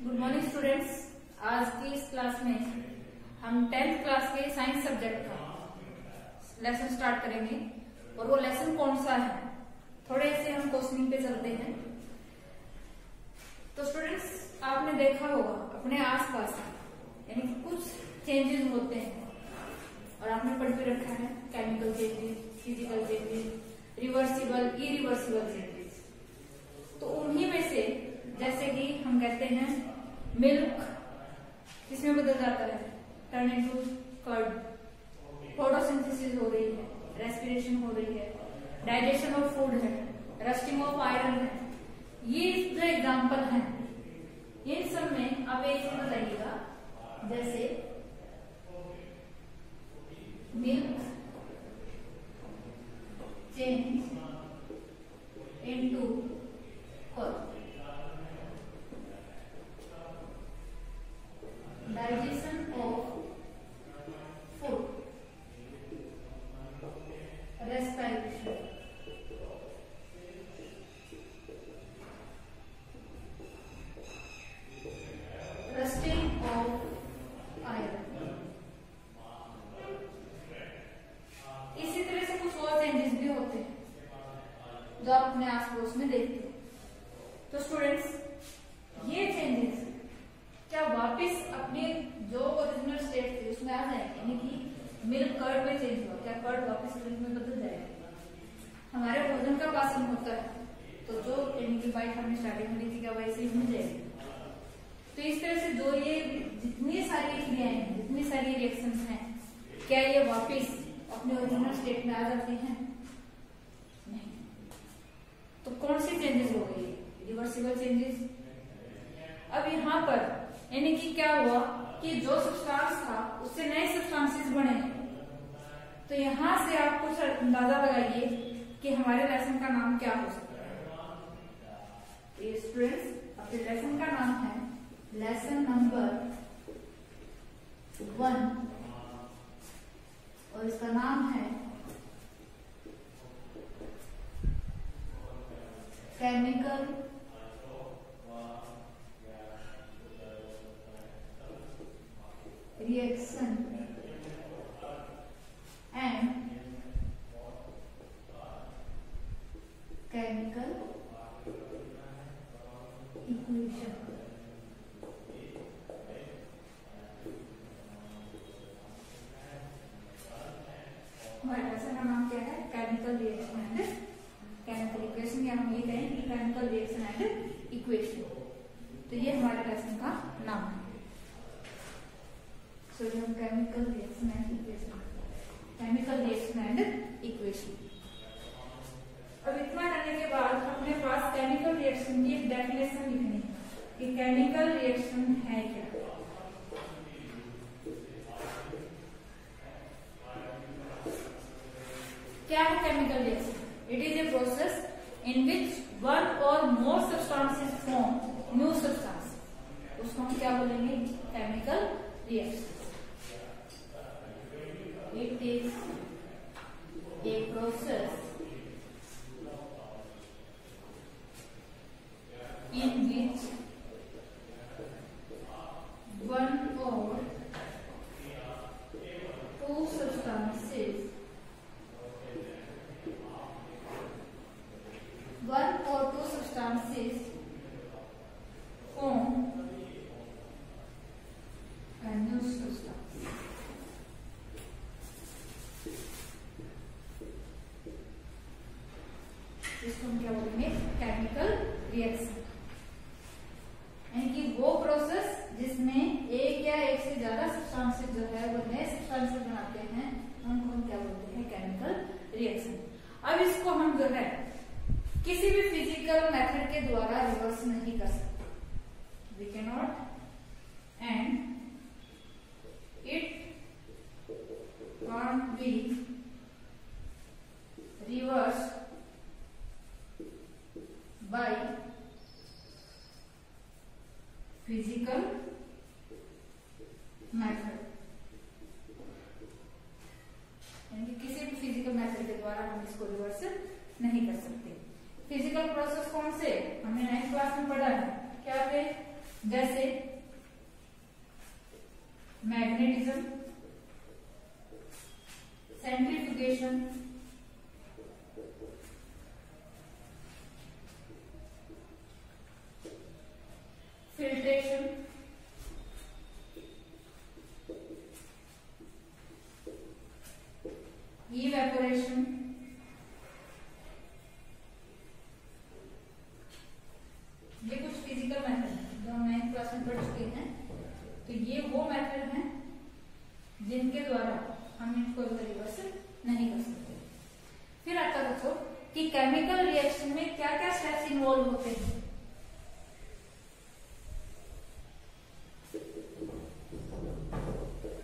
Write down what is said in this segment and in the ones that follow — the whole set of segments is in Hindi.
गुड मॉर्निंग स्टूडेंट्स आज की इस क्लास में हम टेंथ क्लास के साइंस सब्जेक्ट का लेसन स्टार्ट करेंगे। और वो लेसन कौन सा है? थोड़े से हम क्वेश्चनिंग पे चलते हैं। तो स्टूडेंट्स आपने देखा होगा, अपने आसपास यानी कुछ चेंजेस होते हैं। और आपने पढ़ भी रखा है chemical changes physical changes reversible irreversible changes तो उन्हीं में से जैसे कहते हैं मिल्क किसमें बदल जाता है। टर्न इनटू कर्ड फोटोसिंथेसिस हो रही है रेस्पिरेशन हो रही है डाइजेशन ऑफ़ फ़ूड है रस्टिंग ऑफ़ आयरन है। ये जो एग्ज़ाम्पल है। इन सब में आप एक चीज़ बताइएगा, जैसे milk change into curd digestion of food respiration rusting of iron इसी तरह से कुछ और चेंजेस भी होते हैं जो आप अपने आस पड़ोस में देखते हो तो स्टूडेंट्स ये चेंजेस क्या वापस अपने जो ओरिजिनल स्टेट थी उसमें आ जाएँगे यानी कि मिल्क कर्ड में चेंज हुआ क्या कर्ड वापस मिल्क में बदल जाएगा हमारे भोजन का पाचन होता है तो जो यानी कि बाइट हमने स्टार्टिंग में ली थी क्या वैसे ही मिल जाएगी तो इस तरह से जो ये जितनी सारी क्रियाएँ हैं जितनी सारी रिएक्शन हैं। क्या ये वापस अपने ओरिजिनल स्टेट में आ जाते हैं? नहीं। तो कौन सी चेंजेस हो गई? रिवर्सिबल चेंजेस अब यहाँ पर, यानी कि क्या हुआ कि जो सब्सटेंस था, उससे नए सब्सटेंसेस बने। तो यहाँ से आप कुछ अंदाज़ा लगाइए कि हमारे लेसन का नाम क्या हो सकता है। स्टूडेंट्स अपने लेसन का नाम है लेसन नंबर वन और इसका नाम है chemical reaction and chemical equation. हमारे लेसन का नाम क्या है chemical reaction and chemical equation या हम ये कहें कि केमिकल रिएक्शन एंड इक्वेशन तो ये हमारे लेसन का नाम है sodium chemical reaction and equation chemical reaction and equation. अब इतना करने के बाद अपने पास केमिकल रिएक्शन की एक डेफिनेशन लिखनी कि केमिकल रिएक्शन है क्या? क्या है chemical reaction it is a process in which one or more substances form new substance उसको हम क्या बोलेंगे? Chemical reaction it is a process in which one or two substances one or two substances form a new substance इसको हम क्या बोलेंगे केमिकल रिएक्शन यानी कि वो प्रोसेस जिसमें एक या एक से ज़्यादा सब्सटेंसेस जो है वो नए सब्सटेंसेस बनाते हैं उनको हम क्या बोलते हैं केमिकल रिएक्शन अब इसको हम जो है किसी फ़िज़िकल मेथड के द्वारा रिवर्स नहीं कर सकते। We can not and it can't be reversed by physical method. यानी किसी भी फ़िज़िकल मेथड के द्वारा हम इसको रिवर्स नहीं कर सकते। फ़िज़िकल प्रोसेस कौन से? हमने नाइन्थ क्लास में पढ़ा। है क्या थे? जैसे मैग्नेटिज्म सेंट्रीफ्यूगेशन फिल्ट्रेशन evaporation ये कुछ फ़िज़िकल मेथड जो हम नाइन्थ क्लास में पढ़ चुके हैं तो ये वो मेथड हैं जिनके द्वारा हम इनको रिवर्स नहीं कर सकते फिर आता देखो कि केमिकल रिएक्शन में क्या क्या स्टेप्स इन्वॉल्व होते हैं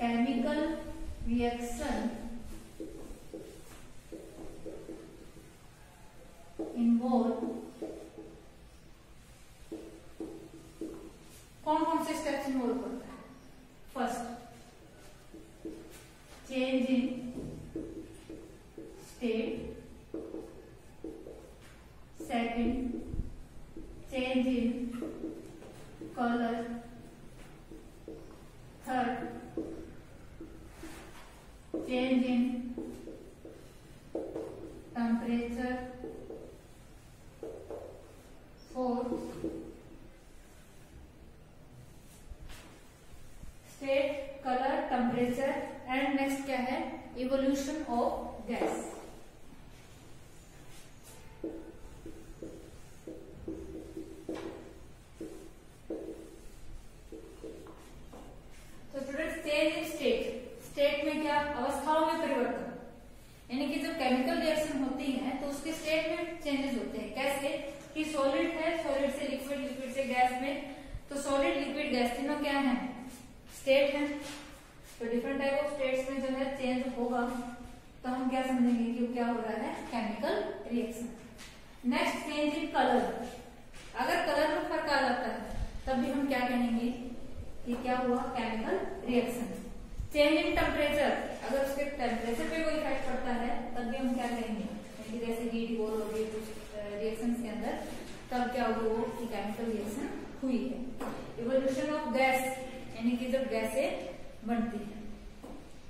केमिकल रिएक्शन इन्वॉल्व कौन कौन से स्टेप्स इन्वॉल्व करता है? First change in state second change in colour third change in temperature fourth state colour temperature and next क्या है इवोल्यूशन ऑफ़ गैस तो student change in state state में क्या अवस्थाओं में परिवर्तन यानी कि जब केमिकल रिएक्शन होती है तो उसके स्टेट में चेंजेस होते हैं कैसे कि सॉलिड है सॉलिड से लिक्विड लिक्विड से गैस में तो सॉलिड लिक्विड गैस तीनों क्या है स्टेट है तो डिफरेंट टाइप ऑफ़ स्टेट्स में जो है चेंज होगा तो हम क्या समझेंगे कि क्या हो रहा है? Chemical reaction next change in colour अगर कलर में फ़र्क आ जाता है तब भी हम क्या कहेंगे? कि क्या हुआ? Chemical reaction change in temperature अगर उसके टेम्परेचर पे कोई इफ़ेक्ट पड़ता है तब भी हम क्या कहेंगे? जैसे हीट बोर हो है कुछ रिएक्शन के अंदर, तब क्या हुआ वो केमिकल रिएक्शन हुई है. इवोल्यूशन ऑफ़ गैस यानी कि जब गैसें बनती है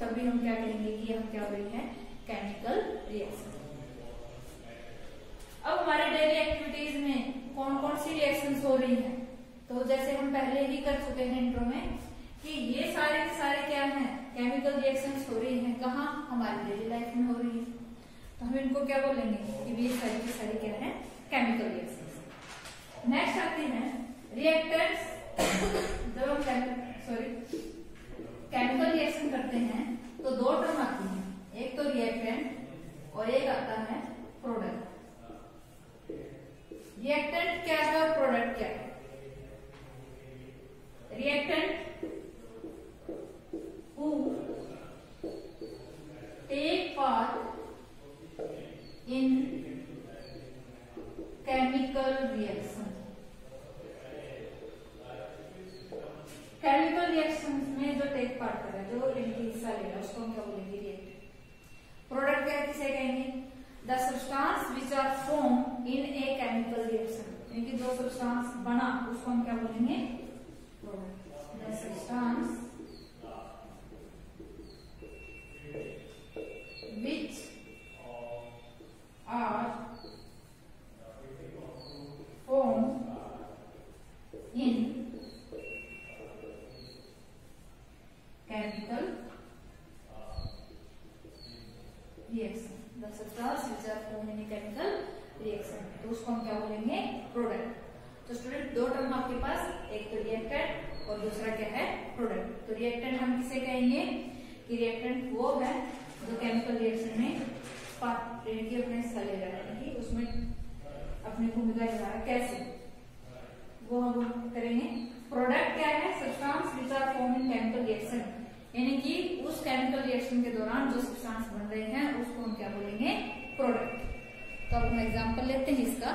तब भी हम क्या कहेंगे कि हम क्या हो रही है? केमिकल रिएक्शन अब हमारे डेली एक्टिविटीज़ में कौन कौन सी रिएक्शन हो रही है? तो जैसे हम पहले ही कर चुके हैं इंट्रो में कि ये सारे के सारे क्या हैं? केमिकल रिएक्शन हो रही हैं। कहाँ? हमारी डेली लाइफ में हो रही है। तो हम इनको क्या बोलेंगे कि ये सारी की सारी क्या है? केमिकल रिएक्शन नेक्स्ट आती है रिएक्टर्स जब हम सॉरी केमिकल रिएक्शन करते हैं तो दो टर्म आती हैं। एक तो रिएक्टेंट और एक आता है प्रोडक्ट रिएक्टेंट क्या है और प्रोडक्ट क्या है? Reactant who? Take part in chemical reaction. Chemical reaction में जो टेक पार्ट कर रहा है जो इनकी हिस्सा ले रहा है, उसको हम क्या बोलेंगे? रिएक्ट प्रोडक्ट क्या किसे कहेंगे the substance which are form in a chemical reaction यानी कि जो सब्सटेंस बना उसको हम क्या बोलेंगे product the substance which are formed in chemical reaction. The substance which are formed in a chemical reaction. तो उसको हम क्या बोलेंगे प्रोडक्ट तो स्टूडेंट दो टर्म आपके पास एक तो रिएक्टेंट और दूसरा क्या है प्रोडक्ट तो रिएक्टेंट हम किसे कहेंगे कि रिएक्टेंट वो है जो केमिकल रिएक्शन में अपने हिस्सा ले रहा उसमें अपनी भूमिका निभा रहा है। कैसे? वो हम करेंगे। प्रोडक्ट क्या है? Substance which are form in chemical reaction यानी कि उस केमिकल रिएक्शन के दौरान जो सब्सटेंस बन रहे हैं, उसको हम क्या बोलेंगे? प्रोडक्ट तो अब हम एग्जांपल लेते हैं इसका।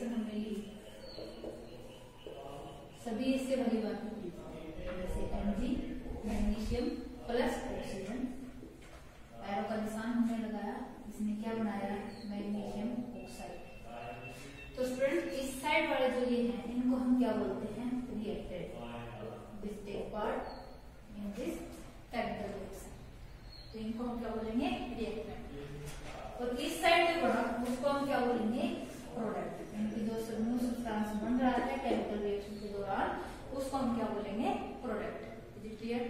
एक हमने ली सभी इससे भली बात जैसे Mg magnesium plus oxygen arrow का निशान हमने लगाया इसने क्या बनाया मैग्नीशियम ऑक्साइड तो स्टूडेंट इस साइड वाले जो ये हैं, इनको हम क्या बोलते हैं? Reacted this take part in this chemical तो इनको हम क्या बोलेंगे? रिएक्टेंट और इस साइड जो बना उसको हम क्या बोलेंगे? प्रोडक्ट जो सब्सटेंस बन रहा है केमिकल रिएक्शन के दौरान उसको हम क्या बोलेंगे? प्रोडक्ट इज़ क्लियर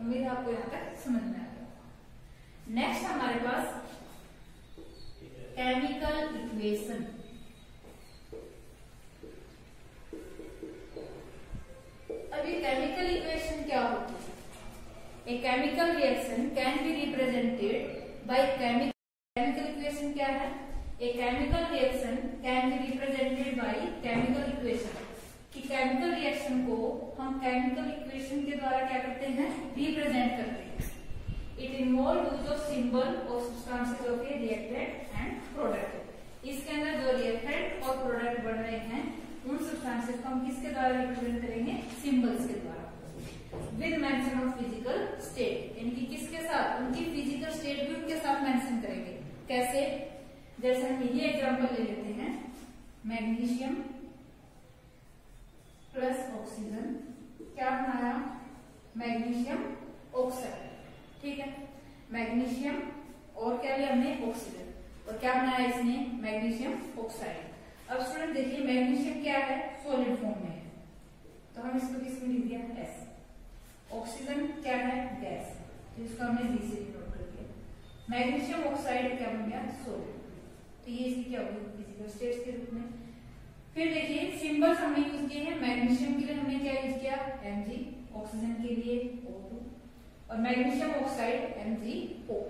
उम्मीद आपको यहाँ तक समझ में आ गया नेक्स्ट हमारे पास केमिकल इक्वेशन अभी केमिकल इक्वेशन क्या होती है? A chemical reaction can be represented by chemical chemical equation क्या है? A chemical reaction can be represented by chemical equation. कि केमिकल रिएक्शन को हम केमिकल इक्वेशन के द्वारा क्या करते हैं? रिप्रेजेंट करते हैं। It involve use of symbol और substances of reactant and product इसके अंदर जो रिएक्टेंट और प्रोडक्ट बन रहे हैं, उन सब्सटेंसेस को हम किसके द्वारा रिप्रेजेंट करेंगे? सिंबल्स के द्वारा। With mention of physical state यानी कि किसके साथ? उनकी फ़िज़िकल स्टेट भी उनके साथ मेंशन करेंगे। कैसे? जैसे हम ये एग्जांपल ले लेते हैं मैग्नीशियम प्लस ऑक्सीजन क्या बनाया? मैग्नीशियम ऑक्साइड ठीक है? मैग्नीशियम और क्या लिया हमने? ऑक्सीजन और क्या बनाया इसने? मैग्नीशियम ऑक्साइड अब स्टूडेंट देखिए मैग्नीशियम क्या है? सोलिड फॉर्म में है. तो हम इसको किसमें लिख दिया? एस ऑक्सीजन क्या है? गैस तो इसको हमने बी से मैग्नीशियम ऑक्साइड क्या बन गया? सोडियम तो ये इसकी क्या होगी फ़िज़िकल स्टेट के रूप में। फिर देखिए, सिंबल्स हमने यूज़ किए हैं। मैग्नीशियम के लिए हमने क्या यूज़ किया? Mg ऑक्सीजन के लिए O2 और मैग्नीशियम ऑक्साइड MgO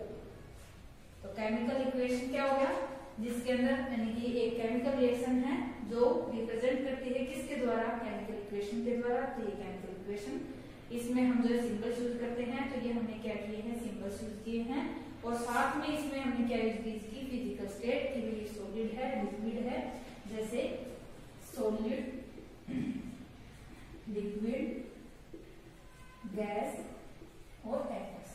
तो केमिकल इक्वेशन क्या हो गया? जिसके अंदर, यानी कि एक केमिकल रिएक्शन है जो रिप्रेजेंट करती है किसके द्वारा? केमिकल इक्वेशन के द्वारा। तो ये केमिकल इक्वेशन इसमें हम जो सिंबल्स यूज़ करते हैं तो ये हमने क्या किए हैं? सिंबल्स यूज़ किए हैं। और साथ में इसमें हमने क्या यूज़ की फ़िज़िकल स्टेट कि भाई सॉलिड है लिक्विड है जैसे सॉलिड लिक्विड गैस और एक्वस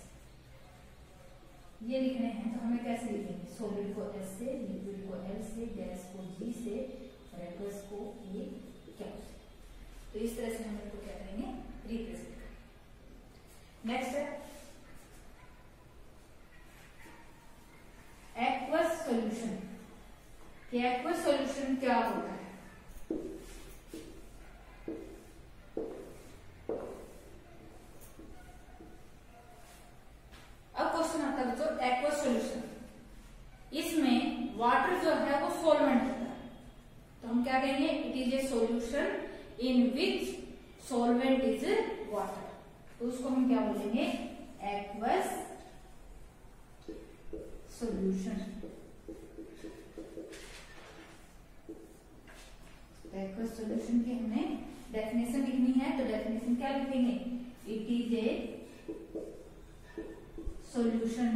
ये लिखने हैं तो हमें कैसे लिखेंगे? सॉलिड को एस से लिक्विड को एल से गैस को जी से, और एक्वस को ए क्या से तो इस तरह से हम इनको क्या करेंगे? रिप्रेजेंट नेक्स्ट है एक्वस सॉल्यूशन कि एक्वस सॉल्यूशन क्या होता है अब क्वेश्चन आता है बच्चों एक्वस सॉल्यूशन इसमें वाटर जो है वो सोलवेंट होता है तो हम क्या कहेंगे it is a solution in which solvent is water तो उसको हम क्या बोलेंगे एक्वस सोल्यूशन एक्वस सोल्यूशन की हमने डेफिनेशन लिखनी है तो डेफिनेशन क्या लिखेंगे? It is a solution